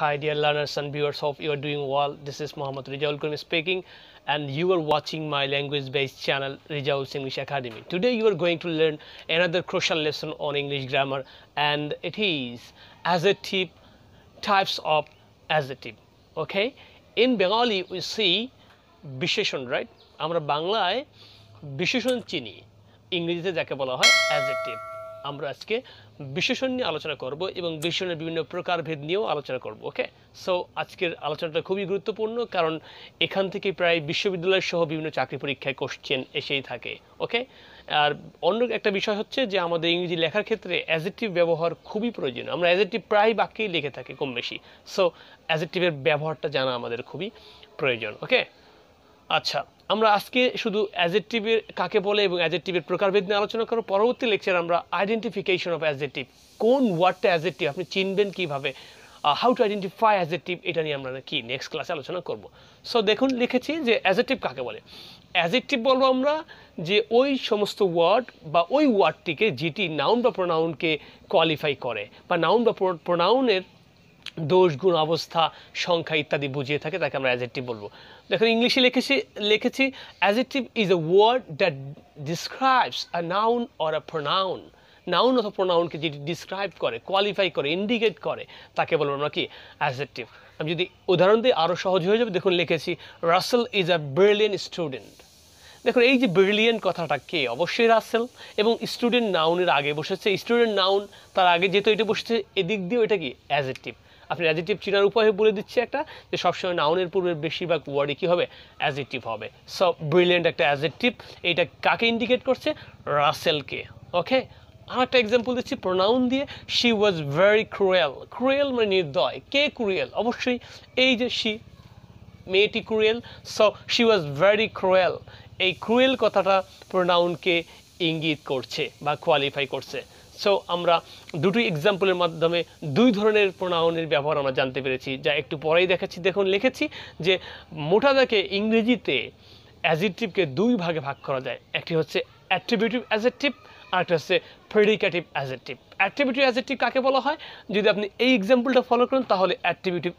Hi, dear learners and viewers. Hope you are doing well. This is Muhammad Rijaul Kurmi speaking, and you are watching my language-based channel Rijaul's English Academy. Today, you are going to learn another crucial lesson on English grammar, and it is adjective types of adjective. Okay, in Bengali we see বিশেষণ right আমরা বাংলায় বিশেষণ চিনি ইংরেজিতে যাকে বলা হয় adjective আমরা আজকে বিশেষণ নিয়ে আলোচনা করব এবং বিশেষণের বিভিন্ন প্রকারভেদ নিয়েও আলোচনা করব ওকে সো আজকের আলোচনাটা খুবই গুরুত্বপূর্ণ, কারণ এখান থেকে প্রায় বিশ্ববিদ্যালয় সহ বিভিন্ন চাকরি পরীক্ষায় কোশ্চেন এসেই থাকে ওকে আর অন্য একটা বিষয় হচ্ছে যে আমাদের ইংরেজি লেখার ক্ষেত্রে অ্যাজেক্টিভ ব্যবহার খুবই প্রয়োজন আমরা অ্যাজেক্টিভ প্রায় বাক্যেই লিখে থাকি কম বেশি। সো অ্যাজেক্টিভের ব্যবহারটা জানা আমাদের খুবই প্রয়োজন ওকে আচ্ছা আমরা আজকে শুধু অ্যাজেক্টিভের কাকে বলে এবং অ্যাজেক্টিভের প্রকারভেদ নিয়ে আলোচনা করব। পরবর্তী লেকচার আমরা আইডেন্টিফিকেশন অফ অ্যাজেক্টিভ কোন ওয়ার্ডটা অ্যাজেক্টিভ আপনি চিনবেন কীভাবে? হাউ টু আইডেন্টিফাই অ্যাজেক্টিভ এটা নিয়ে আমরা কি নেক্সট ক্লাসে আলোচনা করব। সো দেখুন, লিখেছি যে অ্যাজেক্টিভ কাকে বলে? অ্যাজেক্টিভ বলব আমরা যে ওই সমস্ত ওয়ার্ড বা ওই ওয়ার্ডটিকে যেটি নাউন বা প্রোনাউনকে কোয়ালিফাই করে বা নাউন বা প্রোনাউনের দোষ গুণ অবস্থা, সংখ্যা ইত্যাদি বুঝিয়ে থাকে, তাকে আমরা অ্যাজেক্টিভ বলব। দেখুন, ইংলিশে লিখেছি লিখেছি adjective is a word that describes a noun or a pronoun noun অথবা প্রোনাউনকে যেটি ডিসক্রাইব করে কোয়ালিফাই করে ইন্ডিকেট করে, তাকে বলব আমরা কি? অ্যাজেক্টিভ আমি যদি উদাহরণ দিই আরও সহজ হয়ে যাবে। দেখুন, লিখেছি Russell is a brilliant student দেখুন, এই যে ব্রিলিয়েন্ট কথাটা কে? অবশ্যই রাসেল এবং স্টুডেন্ট নাউনের আগে বসেছে। স্টুডেন্ট নাউন তার আগে যেহেতু এটা বসেছে, এদিক দিয়েও এটা কি? অ্যাজেক্টিভ আপনি অ্যাজেক্টিভ চিনার উপায় বলে দিচ্ছি একটা, যে সবসময় নাউনের পূর্বে বেশিরভাগ ওয়ার্ডে কী হবে? অ্যাজেক্টিভ হবে। সো ব্রিলিয়েন্ট একটা অ্যাজেক্টিভ এইটা কাকে ইন্ডিকেট করছে? রাসেলকে ওকে আর একটা এক্সাম্পল দিচ্ছি প্রোনাউন দিয়ে। She was very cruel cruel মানে নির্দয়। কে ক্রুয়েল অবশ্যই এই যে শি মেয়েটি cruel so she was very cruel এই ক্রুয়েল কথাটা প্রোনাউনকে ইঙ্গিত করছে বা কোয়ালিফাই করছে। সো আমরা দুটি এক্সাম্পলের মাধ্যমে দুই ধরনের প্রোনাউনের ব্যবহার আমরা জানতে পেরেছি। যা একটু পরেই দেখাচ্ছি। দেখুন, লিখেছি যে মোটাদাকে ইংরেজিতে অ্যাজেটিভকে দুই ভাগে ভাগ করা যায়। একটি হচ্ছে অ্যাট্রিবিউটিভ অ্যাজেটিভ আর একটা হচ্ছে প্রেডিকেটিভ অ্যাজেটিভ অ্যাট্রিবিউটিভ অ্যাজেটিভ কাকে বলা হয়? যদি আপনি এই এক্সাম্পলটা ফলো করেন, তাহলে অ্যাট্রিবিউটিভ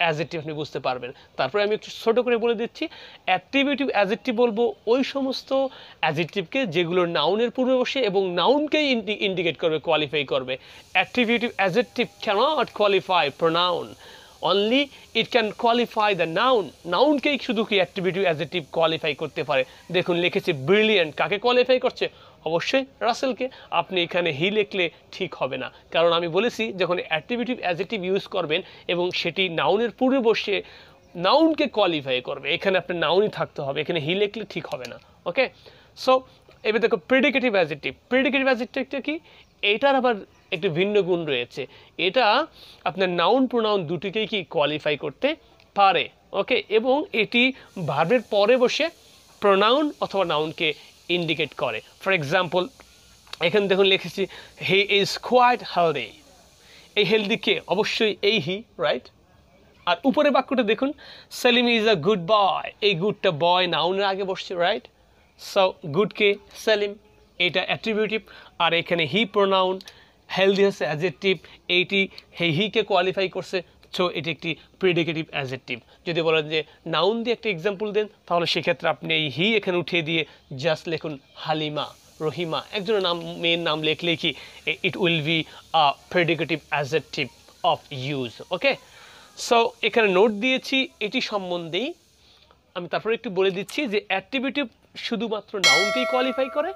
অ্যাজেক্টিভ আপনি বুঝতে পারবেন। তারপরে আমি একটু ছোটো করে বলে দিচ্ছি অ্যাট্রিবিউটিভ অ্যাজেক্টিভ বলব, ওই সমস্ত অ্যাজেক্টিভকে যেগুলো নাউনের পূর্বে বসে এবং নাউনকেই ইন্ডিকেট করবে কোয়ালিফাই করবে। Attributive adjective cannot qualify pronoun only it can qualify the noun নাউনকেই শুধু কি অ্যাট্রিবিউটিভ অ্যাজেক্টিভ কোয়ালিফাই করতে পারে। দেখুন, লিখেছে ব্রিলিয়েন্ট কাকে কোয়ালিফাই করছে? অবশ্যই রাসেলকে আপনি এখানে হি লিখলে ঠিক হবে না। কারণ আমি বলেছি, যখন অ্যাট্রিবিউটিভ অ্যাজেটিভ ইউজ করবেন এবং সেটি নাউনের পূর্বে বসে নাউনকে কোয়ালিফাই করবে, এখানে আপনার নাউনই থাকতে হবে, এখানে হি লিখলে ঠিক হবে না। ওকে সো এবার দেখো প্রেডিকেটিভ অ্যাজেটিভ প্রেডিকেটিভ অ্যাজেটিভটা কি? এটার আবার একটু ভিন্ন গুণ রয়েছে। এটা আপনার নাউন প্রোনাউন দুটিকেই কি কোয়ালিফাই করতে পারে। ওকে এবং এটি ভার্বের পরে বসে প্রোনাউন অথবা নাউনকে ইন্ডিকেট করে। ফর এক্সাম্পল এখানে দেখুন লিখেছি হি ইজ কোয়াইট হেলদি এই হেলদি কে? অবশ্যই এই হি রাইট আর উপরে বাক্যটা দেখুন Salim is a good boy এই গুডটা বয় নাউনের আগে বসছে রাইট সো গুডকে সেলিম এটা অ্যাট্রিবিউটিভ আর এখানে হি প্রোনাউন হেলদি হচ্ছে অ্যাজেক্টিভ এইটি, হে হিকে কোয়ালিফাই করছে। সো এটি একটি প্রিডিকেটিভ অ্যাজেক্টিভ যদি বলেন যে নাউন দিয়ে একটা এক্সাম্পল দেন, তাহলে সেক্ষেত্রে আপনি এই হি এখানে উঠিয়ে দিয়ে জাস্ট লিখুন হালিমা, রহিমা। একজনের নাম, মেয়ের নাম লিখলে কি it will be a predicative adjective of use okay so এখানে নোট দিয়েছি, এটি সম্বন্ধেই আমি তারপরে একটু বলে দিচ্ছি যে অ্যাক্টিভিটিভ শুধুমাত্র নাউনকেই কোয়ালিফাই করে,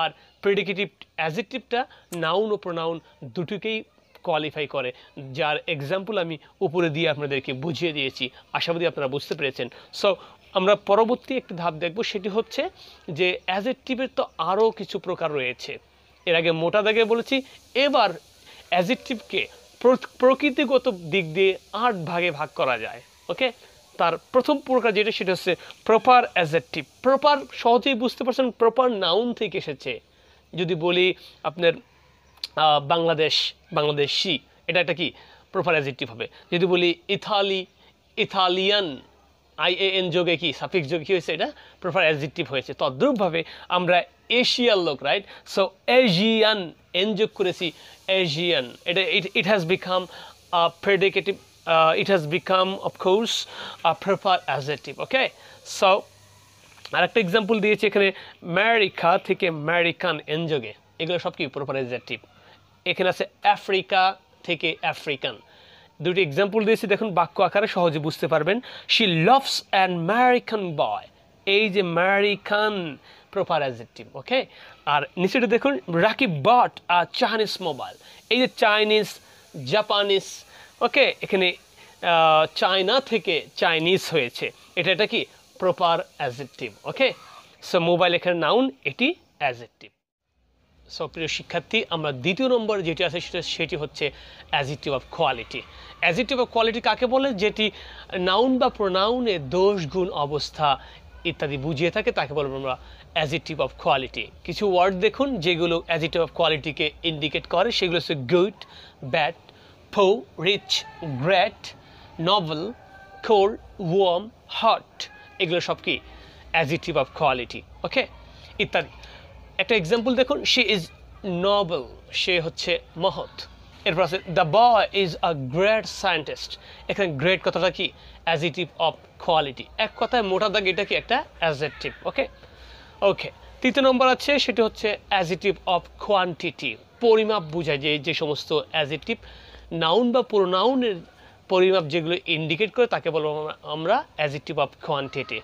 আর প্রেডিকেটিভ অ্যাজেক্টিভটা নাউন ও প্রোনাউন দুটোকেই কোয়ালিফাই করে। যার এক্সাম্পল আমি উপরে দিয়ে আপনাদেরকে বুঝিয়ে দিয়েছি। আশাবাদী আপনারা বুঝতে পেরেছেন। সো আমরা পরবর্তী একটি ধাপ দেখব, সেটি হচ্ছে যে অ্যাজেক্টিভের তো আরও কিছু প্রকার রয়েছে। এর আগে মোটা দাগে বলেছি, এবার অ্যাজেক্টিভকে প্রকৃতিগত দিক দিয়ে আট ভাগে ভাগ করা যায়। ওকে তার প্রথম প্রকার যেটা, সেটা হচ্ছে প্রপার অ্যাজেক্টিভ প্রপার সহজেই বুঝতে পারছেন প্রপার নাউন থেকে এসেছে। যদি বলি আপনার বাংলাদেশ, বাংলাদেশি, এটা একটা কি? প্রপার অ্যাজেক্টিভ হবে। যদি বলি ইথালি ইথালিয়ান আই এ এন যোগে কি, সাফিক্স যোগে কী হয়েছে এটা? প্রপার অ্যাজেক্টিভ হয়েছে। তদ্রূপভাবে আমরা এশিয়ার লোক রাইট সো এশিয়ান এন যোগ করেছি এশিয়ান এটা it it has become it has become, of course, a proper adjective, okay? So, আরেকটা এক্সাম্পল দিয়েছি এখানে আমেরিকা থেকে আমেরিকান এনযোগে এগুলো সব কি প্রপার অ্যাডজেক্টিভ এখানে আছে আফ্রিকা থেকে আফ্রিকান। দুটি এক্সাম্পল দিয়েছি, দেখুন বাক্য আকারে সহজে বুঝতে পারবেন। She loves an American boy এই যে আমেরিকান প্রপার অ্যাডজেক্টিভ ওকে আর নিচেটা দেখুন রাকিব বট আর চাইনিজ মোবাইল এই যে চাইনিজ জাপানিজ ওকে এখানে চায়না থেকে চাইনিজ হয়েছে। এটা এটা কি? Proper adjective okay so mobile এখানে নাউন এটি অ্যাজেক্টিভ সো প্রিয় শিক্ষার্থী, আমরা দ্বিতীয় নম্বর যেটি আছে সেটা সেটি হচ্ছে adjective of quality adjective of quality কাকে বলে? যেটি নাউন বা প্রোনাউনে দোষ, গুণ, অবস্থা ইত্যাদি বুঝিয়ে থাকে, তাকে বলব আমরা অ্যাজিটিভ অফ কোয়ালিটি কিছু ওয়ার্ড দেখুন যেগুলো অ্যাজিটিভ অফ কোয়ালিটিকে ইন্ডিকেট করে। সেগুলো হচ্ছে গুড ব্যাড ফো rich great novel cold warm hot এগুলো সব কি? অ্যাজিটিভ অফ কোয়ালিটি ওকে ইত্যাদি। একটা এক্সাম্পল দেখুন শি ইজ নবেল সে হচ্ছে মহৎ। এরপর আছে the boy is a great scientist এখানে গ্রেট কথাটা কি? অ্যাজিটিভ অফ কোয়ালিটি এক কথায় মোটা দাগ, এটা কি একটা অ্যাজেটিভ ওকে ওকে তৃতীয় নম্বর আছে, সেটা হচ্ছে অ্যাজিটিভ অফ কোয়ান্টিটি পরিমাপ বোঝায়, যে যে সমস্ত অ্যাজিটিভ নাউন বা প্রোনাউনের পরিমাপ যেগুলো ইন্ডিকেট করে, তাকে বলব আমরা- অ্যাজিটিভ অফ কোয়ান্টিটি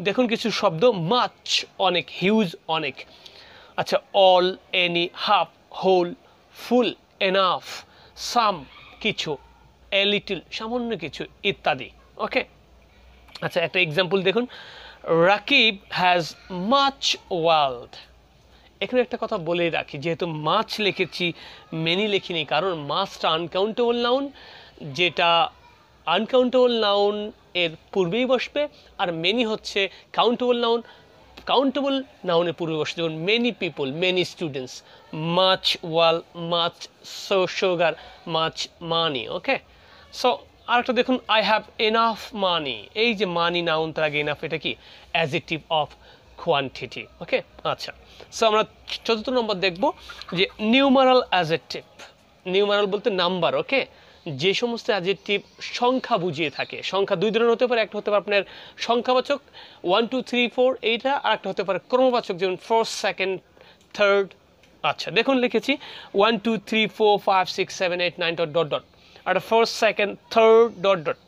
দেখুন কিছু শব্দ মাছ অনেক হিউজ অনেক। আচ্ছা all any half whole full enough some কিছু এ লিটল সামান্য কিছু, ইত্যাদি ওকে আচ্ছা একটা এক্সাম্পল দেখুন। রাকিব হ্যাজ মাচ ওয়ার্ল্ড এখানে একটা কথা বলে রাখি, যেহেতু মাছ লিখেছি মেনি লিখিনি, কারণ মাছটা আনকাউন্টেবল নাউন যেটা আনকাউন্টেবল নাউন এর পূর্বেই বসবে, আর মেনি হচ্ছে কাউন্টেবল নাউন কাউন্টেবল নাউনের পূর্বে বসবে যেমন many people many students much water much so sugar much money okay so আরেকটা দেখুন আই হ্যাভ এনাফ মানি এই যে মানি নাউন তার আগে এনাফ এটা কি? অ্যাজেক্টিভ অফ কোয়ান্টিটি ওকে আচ্ছা সো আমরা চতুর্থ নম্বর দেখব যে নিউমারাল অ্যাজেক্টিভ নিউমারাল বলতে নাম্বার ওকে যে সমস্ত অ্যাজেক্টিভ সংখ্যা বুঝিয়ে থাকে, সংখ্যা দুই ধরনের হতে পারে, একটা হতে পারে আপনার সংখ্যাবাচক ওয়ান টু থ্রি ফোর এইটা, আর একটা হতে পারে ক্রমবাচক, যেমন ফার্স্ট সেকেন্ড থার্ড আচ্ছা দেখুন লিখেছি one two three four five six seven eight nine dot dot dot আর first second third dot dot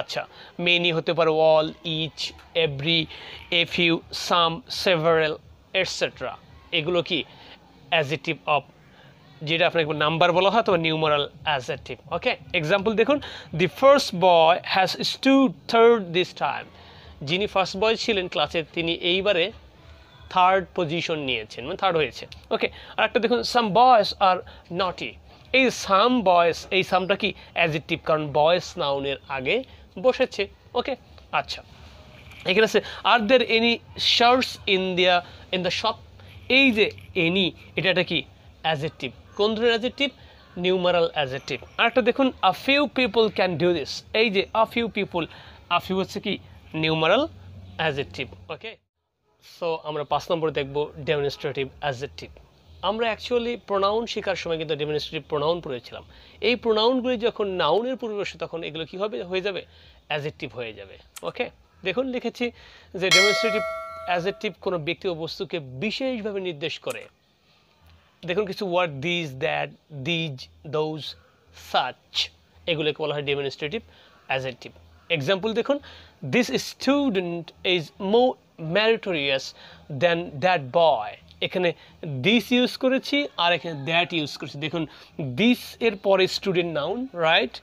আচ্ছা মেনি হতে পারে all each every a few some several etcetera এগুলো কি? অ্যাজেটিভ অফ যেটা আপনাকে নাম্বার বলা হয়, অথবা নিউমারাল অ্যাজেটিভ ওকে এক্সাম্পল দেখুন the first boy has stood third this time যিনি ফার্স্ট বয় ছিলেন ক্লাসে তিনি এইবারে থার্ড পজিশন নিয়েছেন মানে থার্ড হয়েছে ওকে আর একটা দেখুন সাম বয়েস আর নটি এই সাম বয়েস এই সামটা কি অ্যাজেটিভ কারণ বয়েস নাউনের আগে বসেছে ওকে আচ্ছা এখানে আছে are there any shirts in the in the shop এই যে এনি এটা একটা কি অ্যাজেটিভ কোন ধরনের অ্যাজেটিভ নিউমারাল অ্যাজেটিভ আর একটা দেখুন a few people can do this এই যে a few people a few হচ্ছে কি? নিউমারাল অ্যাজেটিভ ওকে সো আমরা পাঁচ নম্বরে দেখব ডেমনস্ট্রেটিভ অ্যাজেটিভ আমরা অ্যাকচুয়ালি প্রোনাউন শেখার সময় কিন্তু ডেমনস্ট্রেটিভ প্রোনাউন পড়েছিলাম। এই প্রোনাউনগুলি যখন নাউনের পূর্বে বসে, তখন এগুলো কী হবে? হয়ে যাবে? অ্যাজেটিভ হয়ে যাবে ওকে দেখুন, লিখেছি যে ডেমনস্ট্রেটিভ অ্যাজেটিভ কোনো ব্যক্তি ও বস্তুকে বিশেষভাবে নির্দেশ করে। দেখুন কিছু word these that these those such এগুলোকে বলা হয় ডেমনস্ট্রেটিভ অ্যাজেটিভ এক্সাম্পল দেখুন this student is more meritorious than that boy এখানে দিস ইউজ করেছি, আর এখানে দ্যাট ইউজ করেছি। দেখুন দিস এর পরে স্টুডেন্ট নাউন রাইট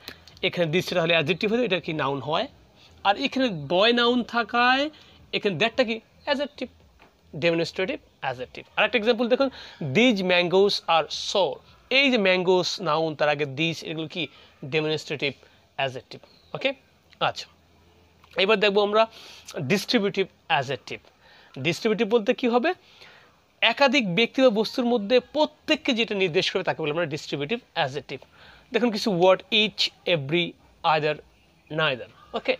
এখানে দিসটা তাহলে অ্যাজেক্টিভ হলে, এটা কি নাউন হয়? আর এখানে বয় নাউন থাকায়, এখানে দ্যাটটা কি অ্যাজেক্টিভ ডেমনস্ট্রেটিভ অ্যাজেক্টিভ আর একটা এক্সাম্পল দেখুন দিজ ম্যাঙ্গোস আর সোর এই যে ম্যাঙ্গোস নাউন তার আগে দিজ এগুলো কি? ডেমনস্ট্রেটিভ অ্যাজেক্টিভ ওকে আচ্ছা এবার দেখব আমরা ডিস্ট্রিবিউটিভ অ্যাজেক্টিভ ডিস্ট্রিবিউটিভ বলতে কি হবে? একাধিক ব্যক্তি বা বস্তুর মধ্যে প্রত্যেককে যেটা নির্দেশ করে তাকে বলে আমরা ডিস্ট্রিবিউটিভ অ্যাজেটিভ দেখুন কিছু word each every other neither okay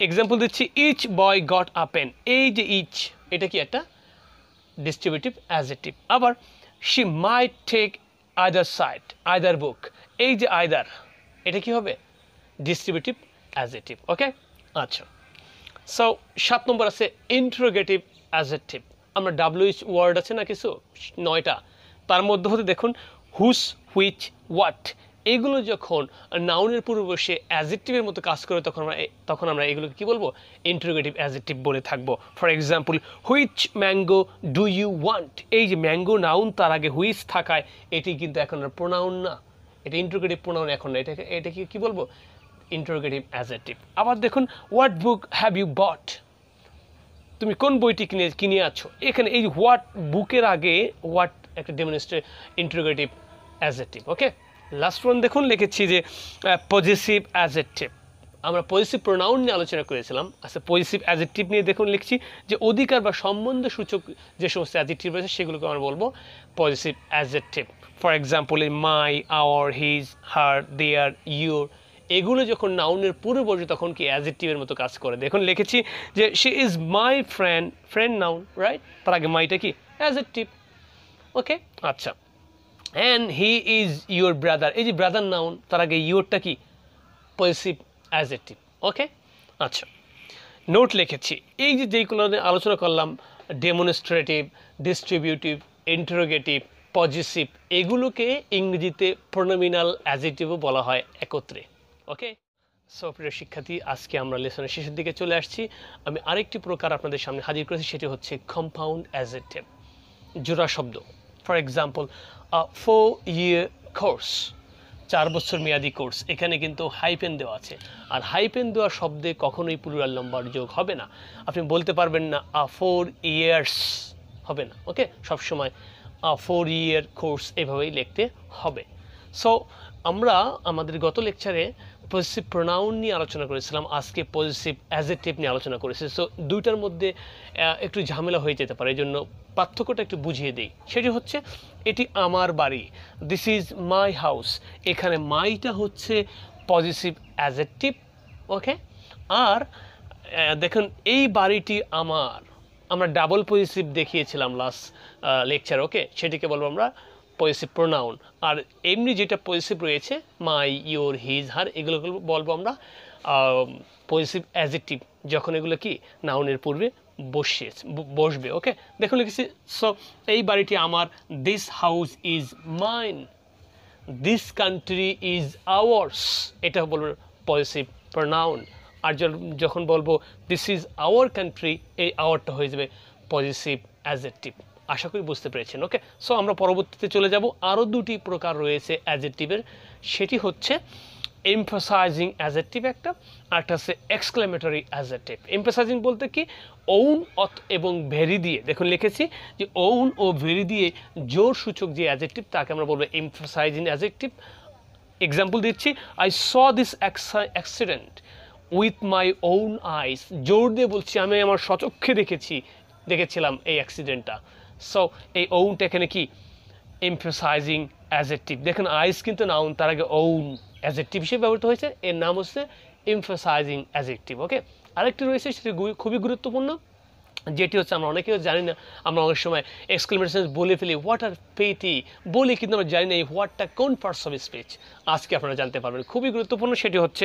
example দিচ্ছি each boy got a pen এই যে ইচ এটা কি একটা ডিস্ট্রিবিউটিভ অ্যাজেটিভ আবার she might take either side either book এই যে আইদার এটা কি হবে? ডিস্ট্রিবিউটিভ অ্যাজেটিভ ওকে আচ্ছা। সো সাত নম্বর আছে ইন্টারোগেটিভ অ্যাজেটিভ আমরা ডাব্লিউএইচ ওয়ার্ড আছে না কিছু? নয়টা। তার মধ্যে হতে দেখুন হুস হুইচ হোয়াট এগুলো যখন নাউনের পূর্বে বসে অ্যাজেক্টিভের মতো কাজ করে, তখন আমরা তখন আমরা এগুলোকে কী বলব? ইন্টারোগেটিভ অ্যাজেক্টিভ বলে থাকব। For example which mango do you want এই যে ম্যাঙ্গো নাউন তার আগে হুইচ থাকায়, এটি কিন্তু এখন আর প্রোনাউন না। এটা ইন্টারোগেটিভ প্রোনাউন এখন না। এটাকে এটাকে কী বলব? ইন্টারোগেটিভ অ্যাজেক্টিভ আবার দেখুন what book have you bought তুমি কোন বইটি কিনে কিনে আছো? এখানে এই হোয়াট বুকের আগে হোয়াট একটা demonstrative interrogative adjective okay last one দেখুন, লিখেছি যে পজিটিভ অ্যাজেটিভ আমরা পজিটিভ প্রোনাউন নিয়ে আলোচনা করেছিলাম আচ্ছা পজিটিভ অ্যাজেটিভ নিয়ে দেখুন, লিখছি যে, অধিকার বা সম্বন্ধ সূচক যে সমস্ত অ্যাজেটিভ রয়েছে, সেগুলোকে আমরা বলব পজিটিভ অ্যাজেটিভ ফর এক্সাম্পল এই my our his her their your এগুলো যখন নাউনের পূর্বে বসে তখন কি অ্যাজেটিভের মতো কাজ করে। দেখুন, লিখেছি যে she is my friend friend noun right তার আগে মাইটা কি? অ্যাজেটিভ ওকে আচ্ছা। And he is your brother এই যে ব্রাদার নাউন তার আগে ইউরটা কি? পজিটিভ অ্যাজেটিভ ওকে আচ্ছা। নোট লিখেছি। এই যে যেইগুলো আলোচনা করলাম ডেমনস্ট্রেটিভ ডিস্ট্রিবিউটিভ ইন্টারোগেটিভ পজিটিভ এগুলোকে ইংরেজিতে প্রোনোমিনাল অ্যাজেটিভও বলা হয় একত্রে। ওকে সো শিক্ষার্থী, আজকে আমরা লেসনের শেষের দিকে চলে আসছি। আমি আরেকটি প্রকার আপনাদের সামনে হাজির করেছি, সেটি হচ্ছে কম্পাউন্ড অ্যাজেটিভ জোড়া শব্দ। For example four year course চার বছর মেয়াদি কোর্স এখানে কিন্তু হাইপেন দেওয়া আছে। আর হাইপেন দেওয়া শব্দে কখনোই প্লুরাল নম্বর যোগ হবে না। আপনি বলতে পারবেন না আ ফোর ইয়ার্স হবে না ওকে সবসময় আ ফোর ইয়ার কোর্স এভাবেই লিখতে হবে। সো আমরা আমাদের গত লেকচারে পজিটিভ প্রোনাউন নিয়ে আলোচনা করেছিলাম, আজকে পজিটিভ অ্যাজেটিভ নিয়ে আলোচনা করেছি। সো দুইটার মধ্যে একটু ঝামেলা হয়ে যেতে পারে এই জন্য পার্থক্যটা একটু বুঝিয়ে দিই। সেটি হচ্ছে, এটি আমার বাড়ি। দিস ইজ মাই হাউস এখানে মাইটা হচ্ছে পজিটিভ অ্যাজেটিভ ওকে আর দেখুন, এই বাড়িটি আমার। আমরা ডাবল পজিটিভ দেখিয়েছিলাম লাস্ট লেকচার ওকে সেটিকে বলব আমরা পজিটিভ প্রোনাউন আর এমনি যেটা পজিটিভ রয়েছে মাই ইওর হিজ হার এগুলো বলব আমরা পজিটিভ অ্যাজেটিভ যখন এগুলো কি? নাউনের পূর্বে বসে বসবে ওকে দেখুন লিখেছি সো এই বাড়িটি আমার this house is mine this country is ours এটা বলব পজিটিভ প্রনাউন আর যখন বলব দিস ইজ আওয়ার কান্ট্রি এই আওয়ারটা হয়ে যাবে পজিটিভ অ্যাজেটিভ আশা করি বুঝতে পেরেছেন ওকে সো আমরা পরবর্তীতে চলে যাব আরও দুটি প্রকার রয়েছে অ্যাজেটিভের সেটি হচ্ছে এমফাসাইজিং অ্যাজেটিভ একটা আর একটা হচ্ছে এক্সক্লেমেটরি অ্যাজেটিভ এমফাসাইজিং বলতে কি ওন অত এবং ভেরি দিয়ে। দেখুন, লিখেছি যে ওন ও ভেরি দিয়ে জোর সূচক যে অ্যাজেটিভ তাকে আমরা বলব এমফাসাইজিং অ্যাজেটিভ এক্সাম্পল দিচ্ছি I saw this accident with my own eyes জোর দিয়ে বলছি, আমি আমার সচক্ষে দেখেছি, দেখেছিলাম এই অ্যাক্সিডেন্টটা সো এই ওনটা এখানে কি? এমফাসাইজিং অ্যাজেক্টিভ দেখেন আইস কিন্তু নাউন তার আগে ওন অ্যাজেক্টিভ হিসেবে ব্যবহৃত হয়েছে, এর নাম হচ্ছে এমফাসাইজিং অ্যাজেক্টিভ ওকে আরেকটি রয়েছে, সেটি খুবই গুরুত্বপূর্ণ, যেটি হচ্ছে আমরা অনেকেও জানি না, আমরা অনেক সময় এক্সক্লেমেশন বলে ফেলি হোয়াট আর পেটি বলি, কিন্তু আমরা জানি না এই হোয়াটটা কোন পার্টস অফ স্পিচ আজকে আপনারা জানতে পারবেন। খুবই গুরুত্বপূর্ণ, সেটি হচ্ছে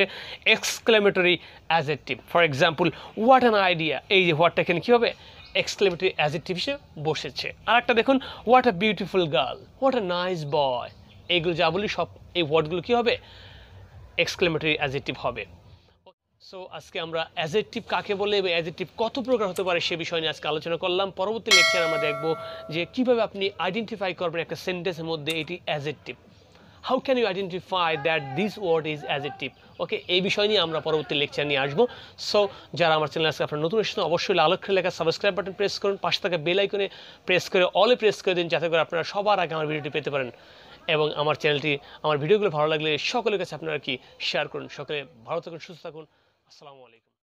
exclamatory adjective for example what an idea এই যে হোয়াটটা এখানে কী হবে? এক্সক্লেমেটরি অ্যাজেক্টিভ হিসেবে বসেছে। আর একটা দেখুন what a beautiful girl what a nice boy এইগুলো যা বলি সব, এই ওয়ার্ডগুলো কী হবে? এক্সক্লেমেটরি অ্যাজেক্টিভ হবে। সো আজকে আমরা অ্যাজেক্টিভ কাকে বলে এবং অ্যাজেক্টিভ কত প্রকার হতে পারে সে বিষয় নিয়ে আজকে আলোচনা করলাম। পরবর্তী লেকচারে আমরা দেখব যে কীভাবে আপনি আইডেন্টিফাই করবেন একটা সেন্টেন্সের মধ্যে এটি adjective how can you identify that this word is adjective okay এই বিষয় নিয়ে আমরা পরবর্তী লেকচার নিয়ে আসব। সো যারা আমার চ্যানেল আজকে আপনার নতুন এসেছেন, অবশ্যই আলোক্ষ লেখা সাবস্ক্রাইব বাটন প্রেস করুন। পাশে থাকা বেল আইকনে প্রেস করে অলে প্রেস করে দিন, যাতে করে আপনারা সবার আগে আমার ভিডিওটি পেতে পারেন। এবং আমার চ্যানেলটি, আমার ভিডিওগুলো ভালো লাগলে সকলের কাছে আপনারা কি শেয়ার করুন? সকলে ভালো থাকুন, সুস্থ থাকুন। আসসালামু আলাইকুম।